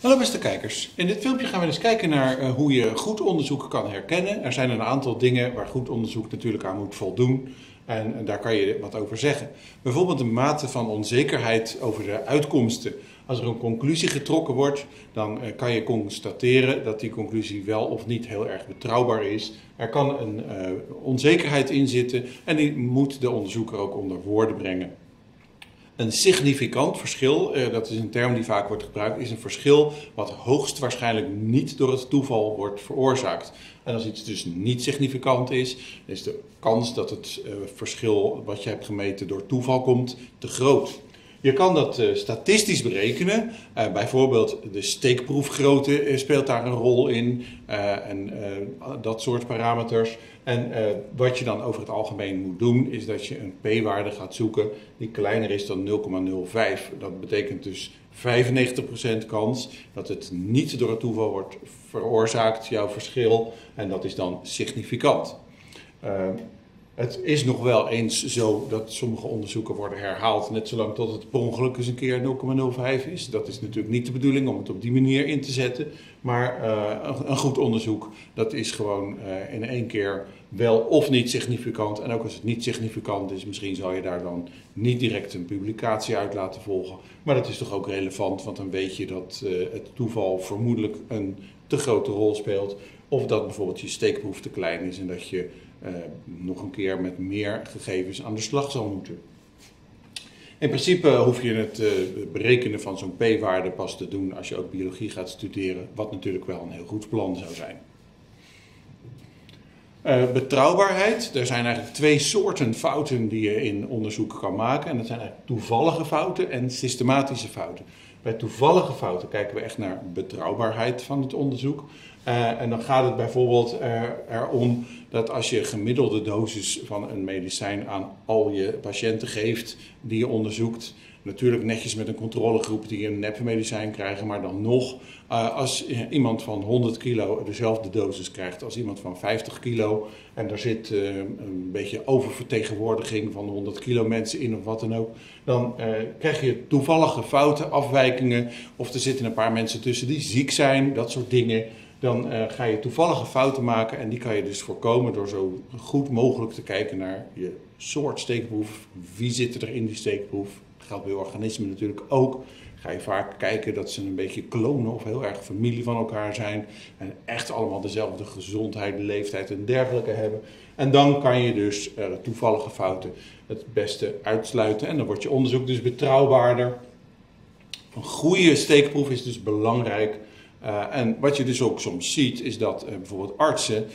Hallo beste kijkers. In dit filmpje gaan we eens kijken naar uh, hoe je goed onderzoek kan herkennen. Er zijn een aantal dingen waar goed onderzoek natuurlijk aan moet voldoen. En, daar kan je wat over zeggen. Bijvoorbeeld de mate van onzekerheid over de uitkomsten. Als er een conclusie getrokken wordt, dan uh, kan je constateren dat die conclusie wel of niet heel erg betrouwbaar is. Er kan een uh, onzekerheid in zitten en die moet de onderzoeker ook onder woorden brengen. Een significant verschil, eh, dat is een term die vaak wordt gebruikt, is een verschil wat hoogstwaarschijnlijk niet door het toeval wordt veroorzaakt. En als iets dus niet significant is, is de kans dat het eh, verschil wat je hebt gemeten door toeval komt te groot. Je kan dat uh, statistisch berekenen. Uh, bijvoorbeeld de steekproefgrootte uh, speelt daar een rol in. en dat soort parameters. En wat je dan over het algemeen moet doen, is dat je een p-waarde gaat zoeken die kleiner is dan 0,05. Dat betekent dus 95% kans dat het niet door het toeval wordt veroorzaakt, jouw verschil. En dat is dan significant. Het is nog wel eens zo dat sommige onderzoeken worden herhaald, net zolang tot het per ongeluk eens een keer 0,05 is. Dat is natuurlijk niet de bedoeling om het op die manier in te zetten. Maar uh, een goed onderzoek, dat is gewoon uh, in één keer wel of niet significant. En ook als het niet significant is, misschien zou je daar dan niet direct een publicatie uit laten volgen. Maar dat is toch ook relevant, want dan weet je dat uh, het toeval vermoedelijk een te grote rol speelt. Of dat bijvoorbeeld je steekproef te klein is en dat je uh, nog een keer met meer gegevens aan de slag zal moeten. In principe hoef je het uh, berekenen van zo'n p-waarde pas te doen als je ook biologie gaat studeren, wat natuurlijk wel een heel goed plan zou zijn. Uh, betrouwbaarheid. Er zijn eigenlijk twee soorten fouten die je in onderzoek kan maken. En dat zijn eigenlijk toevallige fouten en systematische fouten. Bij toevallige fouten kijken we echt naar betrouwbaarheid van het onderzoek. Uh, en dan gaat het bijvoorbeeld er, erom dat als je gemiddelde dosis van een medicijn aan al je patiënten geeft die je onderzoekt, natuurlijk netjes met een controlegroep die een nepmedicijn krijgen, maar dan nog, uh, als iemand van 100 kilo dezelfde dosis krijgt als iemand van 50 kilo en er zit uh, een beetje oververtegenwoordiging van 100 kilo mensen in of wat dan ook, dan uh, krijg je toevallige fouten, afwijkingen of er zitten een paar mensen tussen die ziek zijn, dat soort dingen dan ga je toevallige fouten maken en die kan je dus voorkomen door zo goed mogelijk te kijken naar je soort steekproef. Wie zit er in die steekproef? Geldt bij organismen natuurlijk ook. Ga je vaak kijken dat ze een beetje klonen of heel erg familie van elkaar zijn en echt allemaal dezelfde gezondheid, leeftijd en dergelijke hebben. En dan kan je dus uh, toevallige fouten het beste uitsluiten en dan wordt je onderzoek dus betrouwbaarder. Een goede steekproef is dus belangrijk uh, en wat je dus ook soms ziet, is dat uh, bijvoorbeeld artsen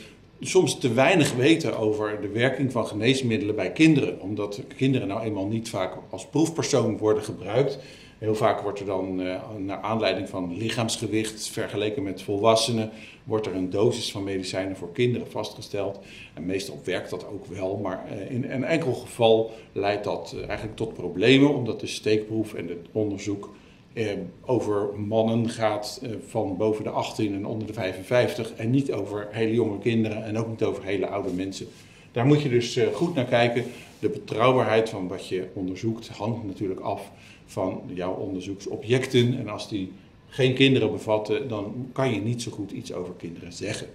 soms te weinig weten over de werking van geneesmiddelen bij kinderen. Omdat kinderen nou eenmaal niet vaak als proefpersoon worden gebruikt. Heel vaak wordt er dan, uh, naar aanleiding van lichaamsgewicht vergeleken met volwassenen, wordt er een dosis van medicijnen voor kinderen vastgesteld. En meestal werkt dat ook wel, maar in een enkel geval leidt dat eigenlijk tot problemen, omdat de steekproef en het onderzoek eh, over mannen gaat eh, van boven de 18 en onder de 55 en niet over hele jonge kinderen en ook niet over hele oude mensen. Daar moet je dus eh, goed naar kijken. De betrouwbaarheid van wat je onderzoekt hangt natuurlijk af van jouw onderzoeksobjecten. En als die geen kinderen bevatten, dan kan je niet zo goed iets over kinderen zeggen.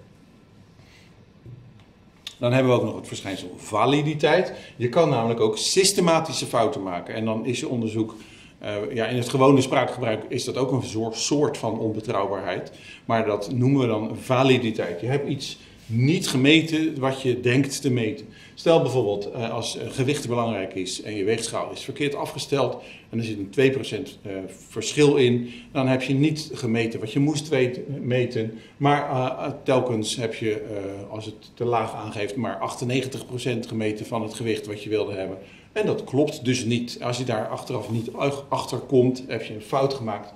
Dan hebben we ook nog het verschijnsel validiteit. Je kan namelijk ook systematische fouten maken. En dan is je onderzoek uh, ja, in het gewone spraakgebruik is dat ook een soort van onbetrouwbaarheid. Maar dat noemen we dan validiteit. Je hebt iets niet gemeten wat je denkt te meten. Stel bijvoorbeeld uh, als gewicht belangrijk is en je weegschaal is verkeerd afgesteld en er zit een 2% uh, verschil in, dan heb je niet gemeten wat je moest meten, maar uh, telkens heb je, als het te laag aangeeft, maar 98% gemeten van het gewicht wat je wilde hebben. En dat klopt dus niet. Als je daar achteraf niet achter komt, heb je een fout gemaakt.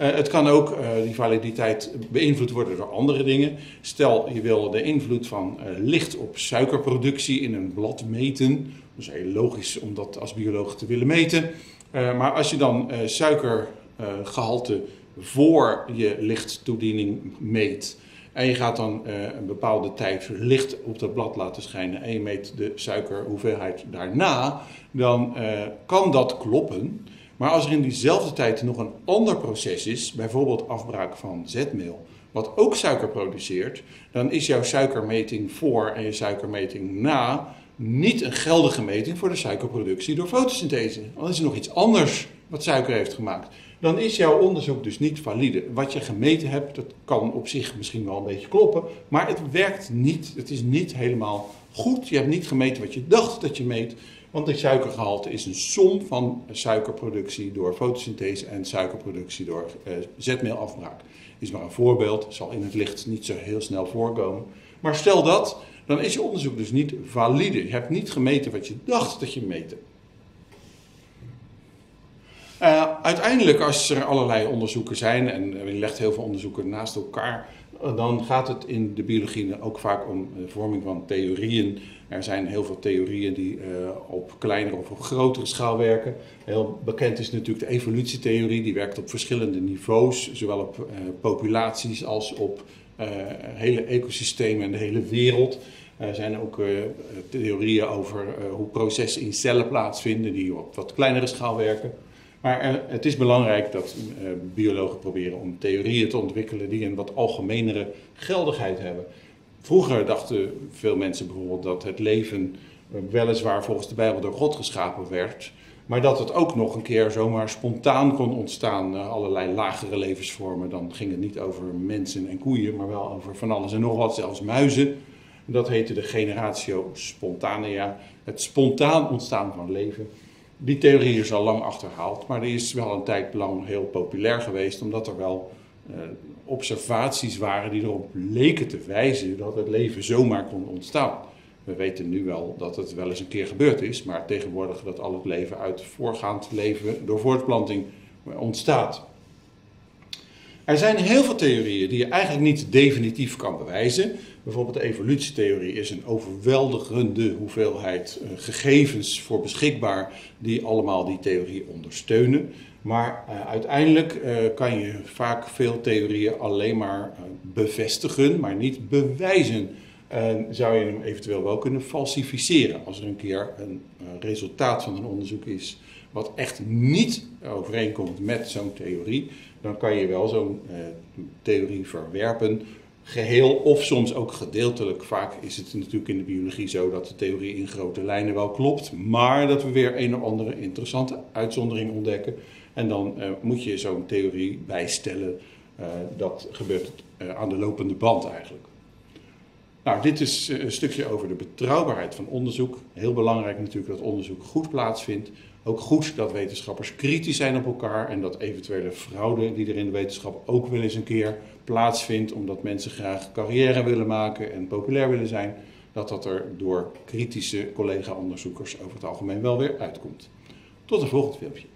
Uh, het kan ook, uh, die validiteit, beïnvloed worden door andere dingen. Stel, je wil de invloed van uh, licht op suikerproductie in een blad meten. Dat is heel logisch om dat als bioloog te willen meten. maar als je dan suikergehalte voor je lichttoediening meet en je gaat dan een bepaalde tijd licht op dat blad laten schijnen en je meet de suikerhoeveelheid daarna, dan kan dat kloppen. Maar als er in diezelfde tijd nog een ander proces is, bijvoorbeeld afbraak van zetmeel, wat ook suiker produceert, dan is jouw suikermeting voor en je suikermeting na niet een geldige meting voor de suikerproductie door fotosynthese. Want is er nog iets anders wat suiker heeft gemaakt. Dan is jouw onderzoek dus niet valide. Wat je gemeten hebt, dat kan op zich misschien wel een beetje kloppen, maar het werkt niet. Het is niet helemaal goed. Je hebt niet gemeten wat je dacht dat je meet. Want de suikergehalte is een som van suikerproductie door fotosynthese en suikerproductie door eh, zetmeelafbraak. Is maar een voorbeeld, zal in het licht niet zo heel snel voorkomen. Maar stel dat, dan is je onderzoek dus niet valide. Je hebt niet gemeten wat je dacht dat je meten. Uh, uiteindelijk, als er allerlei onderzoeken zijn, en je legt heel veel onderzoeken naast elkaar, dan gaat het in de biologie ook vaak om de vorming van theorieën. Er zijn heel veel theorieën die uh, op kleinere of op grotere schaal werken. Heel bekend is natuurlijk de evolutietheorie, die werkt op verschillende niveaus, zowel op populaties als op hele ecosystemen en de hele wereld. Er zijn ook theorieën over hoe processen in cellen plaatsvinden, die op wat kleinere schaal werken. Maar het is belangrijk dat uh, biologen proberen om theorieën te ontwikkelen die een wat algemenere geldigheid hebben. Vroeger dachten veel mensen bijvoorbeeld dat het leven uh, weliswaar volgens de Bijbel door God geschapen werd, maar dat het ook nog een keer zomaar spontaan kon ontstaan, allerlei lagere levensvormen. Dan ging het niet over mensen en koeien, maar wel over van alles en nog wat, zelfs muizen. Dat heette de generatio spontanea, het spontaan ontstaan van leven. Die theorie is al lang achterhaald, maar die is wel een tijd lang heel populair geweest, omdat er wel uh, observaties waren die erop leken te wijzen dat het leven zomaar kon ontstaan. We weten nu wel dat het wel eens een keer gebeurd is, maar tegenwoordig dat al het leven uit voorgaand leven door voortplanting ontstaat. Er zijn heel veel theorieën die je eigenlijk niet definitief kan bewijzen. Bijvoorbeeld de evolutietheorie is een overweldigende hoeveelheid uh, gegevens voor beschikbaar die allemaal die theorie ondersteunen. Maar uh, uiteindelijk uh, kan je vaak veel theorieën alleen maar bevestigen, maar niet bewijzen. En zou je hem eventueel wel kunnen falsificeren als er een keer een resultaat van een onderzoek is wat echt niet overeenkomt met zo'n theorie, dan kan je wel zo'n uh, theorie verwerpen, geheel of soms ook gedeeltelijk. Vaak is het natuurlijk in de biologie zo dat de theorie in grote lijnen wel klopt, maar dat we weer een of andere interessante uitzondering ontdekken. En dan uh, moet je zo'n theorie bijstellen. Uh, dat gebeurt aan de lopende band eigenlijk. Nou, dit is een stukje over de betrouwbaarheid van onderzoek. Heel belangrijk natuurlijk dat onderzoek goed plaatsvindt. Ook goed dat wetenschappers kritisch zijn op elkaar en dat eventuele fraude die er in de wetenschap ook wel eens een keer plaatsvindt, omdat mensen graag carrière willen maken en populair willen zijn, dat dat er door kritische collega-onderzoekers over het algemeen wel weer uitkomt. Tot een volgend filmpje.